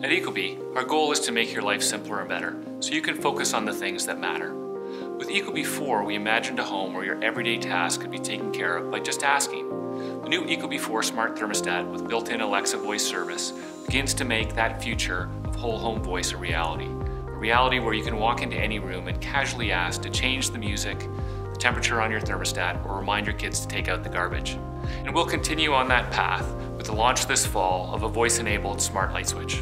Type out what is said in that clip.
At Ecobee, our goal is to make your life simpler and better, so you can focus on the things that matter. With Ecobee 4, we imagined a home where your everyday tasks could be taken care of by just asking. The new Ecobee 4 smart thermostat with built-in Alexa voice service begins to make that future of whole home voice a reality. A reality where you can walk into any room and casually ask to change the music, the temperature on your thermostat, or remind your kids to take out the garbage. And we'll continue on that path with the launch this fall of a voice-enabled smart light switch.